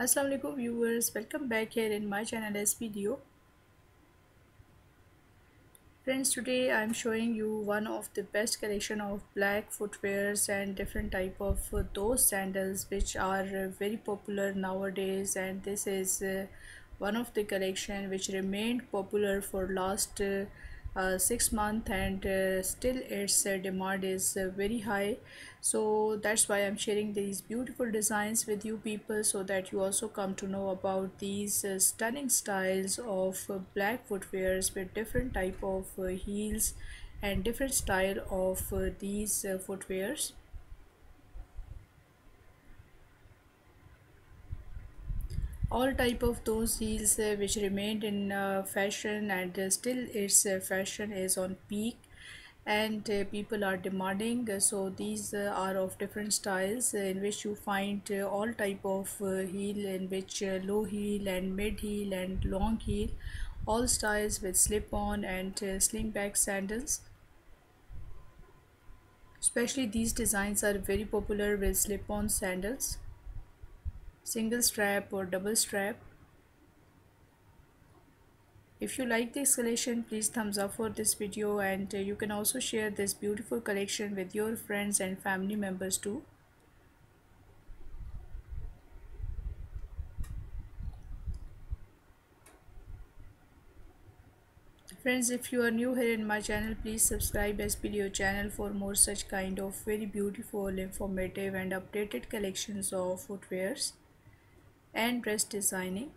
Assalamualaikum viewers. Welcome back here in my channel SB Leo. Friends today I'm showing you one of the best collection of black footwears and different type of uh, those sandals which are uh, very popular nowadays. And this is uh, one of the collection which remained popular for last uh, six month and uh, still its uh, demand is uh, very high. So that's why i'm sharing these beautiful designs with you people so that you also come to know about these uh, stunning styles of uh, black footwears with different type of heels and different style of these footwears all type of those heels uh, which remained in uh, fashion and uh, still its uh, fashion is on peak. And uh, people are demanding uh, so these are of different styles in which you find all type of heel in which low heel and mid heel and long heel all styles with slip on and sling back sandals. Especially these designs are very popular with slip on sandals single strap or double strap. If you like this collection please thumbs up for this video and uh, you can also share this beautiful collection with your friends and family members too. Friends if you are new here in my channel please subscribe SB Leo channel for more such kind of very beautiful informative and updated collections of footwears and dress designing.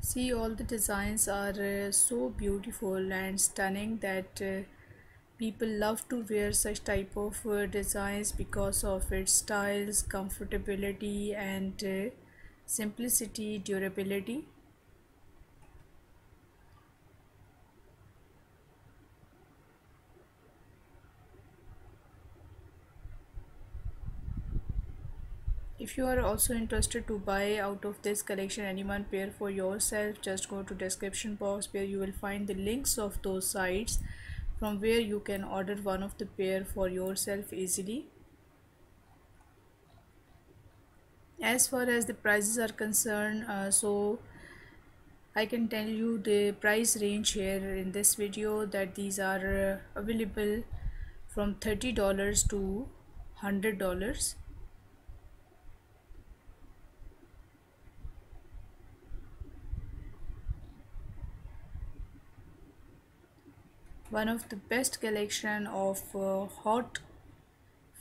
See all the designs are uh, so beautiful and stunning that uh, people love to wear such type of uh, designs because of its styles, comfortability and uh, simplicity, durability. If you are also interested to buy out of this collection any one pair for yourself just go to description box where you will find the links of those sites from where you can order one of the pair for yourself easily. As far as the prices are concerned uh, so I can tell you the price range here in this video that these are uh, available from $30 to $100 one of the best collection of uh, hot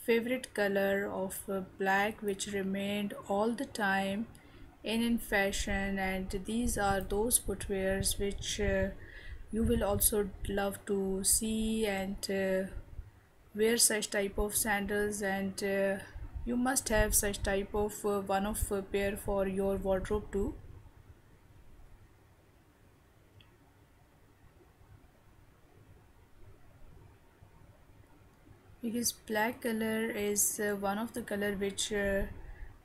favorite color of uh, black which remained all the time in in fashion. And these are those footwears which uh, you will also love to see and uh, wear such type of sandals. And uh, you must have such type of uh, one of pair for your wardrobe too because black color is uh, one of the color which uh,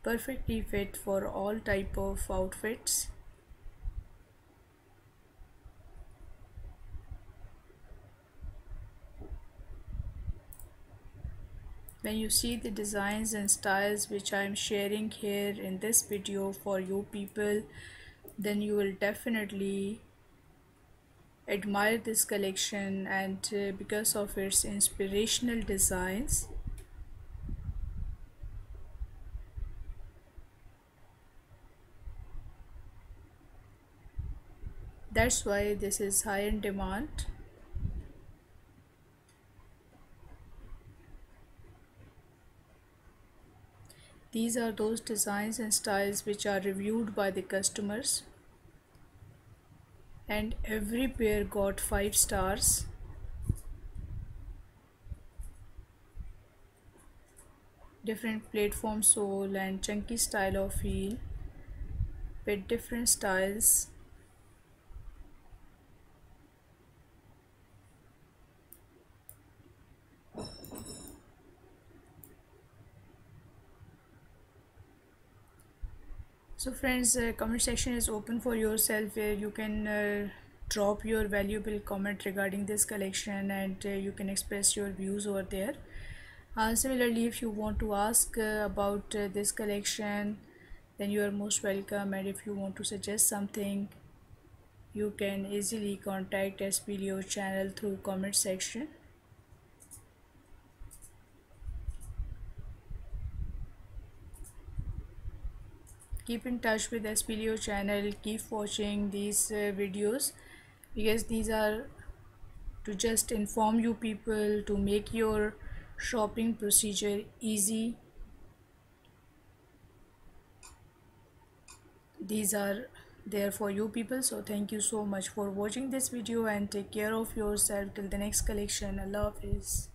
perfectly fit for all type of outfits. When you see the designs and styles which I am sharing here in this video for you people then you will definitely admire this collection and uh, because of its inspirational designs that's why this is high in demand. These are those designs and styles which are reviewed by the customers and every pair got 5 stars. Different platform sole and chunky style of heel. With different styles so friends uh, comment section is open for yourself where you can uh, drop your valuable comment regarding this collection and uh, you can express your views over there. Uh, similarly if you want to ask uh, about this collection then you are most welcome. And if you want to suggest something you can easily contact SB Leo channel through comment section keep in touch with SB Leo channel keep watching these uh, videos. Because these are to just inform you people to make your shopping procedure easy. These are there for you people. So thank you so much for watching this video and take care of yourself. Till the next collection. Allah hafiz